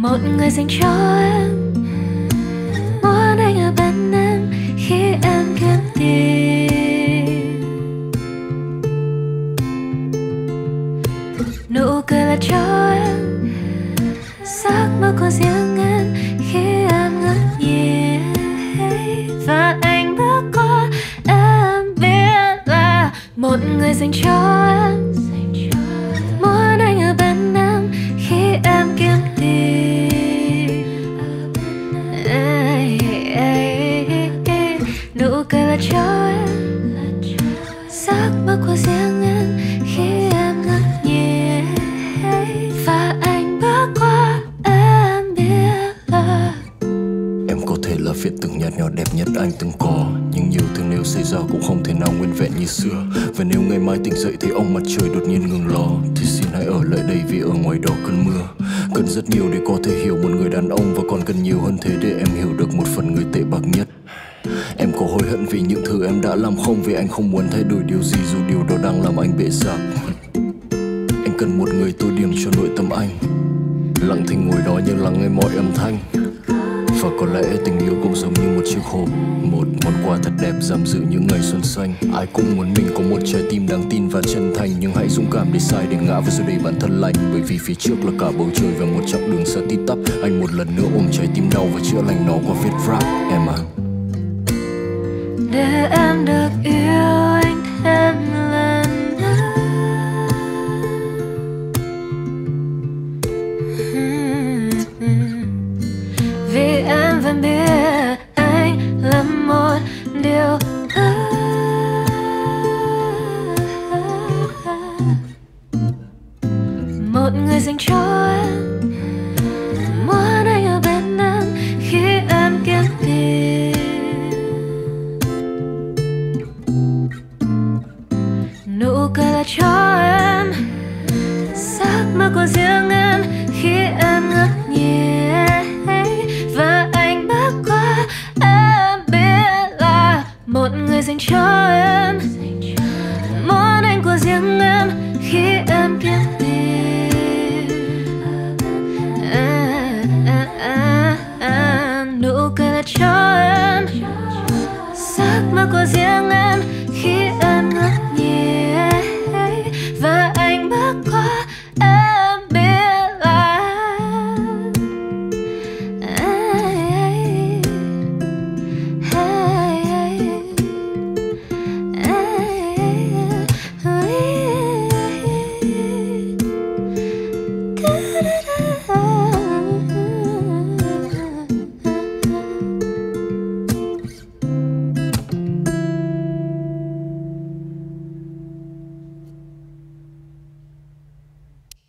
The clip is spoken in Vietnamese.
một người dành cho em. Muốn anh ở bên em khi em kiếm tìm nụ cười là cho em giấc mơ của riêng nụ cười là cho em giấc mơ của riêng em khi em ngất nhìn và anh bước qua em biết là Em có thể là phiên từng nhạt nhỏ đẹp nhất anh từng có, Nhưng nhiều thứ nếu xảy ra cũng không thể nào nguyên vẹn như xưa. Và nếu ngày mai tỉnh dậy thấy ông mặt trời đột nhiên ngừng ló Thì xin hãy ở lại đây vì ở ngoài đó cơn mưa. Cần rất nhiều để có thể hiểu một người đàn ông Và còn cần nhiều hơn thế để em hiểu được một phần người tệ bạc nhất. Em có hối hận vì những thứ em đã làm không, Vì anh không muốn thay đổi điều gì, dù điều đó đang làm anh bệ sạc Anh cần một người tô điểm cho nội tâm anh. Lặng thinh ngồi đó như lắng nghe mọi âm thanh. Và có lẽ tình yêu cũng giống như một chiếc hộp, Một món quà thật đẹp giam giữ những ngày xuân xanh. Ai cũng muốn mình có một trái tim đáng tin và chân thành, Nhưng hãy dũng cảm để sai để ngã và rồi để bản thân lành. Bởi vì phía trước là cả bầu trời và một chặng đường xa tít tắp. Anh một lần nữa ôm trái tim đau và chữa lành nó qua viết rap Em à để em được yêu anh thêm lần nữa. Hmm, hmm. Vì em vẫn biết người dành cho em. Muốn anh của riêng em khi em biết tìm à, à, à, à, nụ cười là cho em. Giấc mơ của riêng em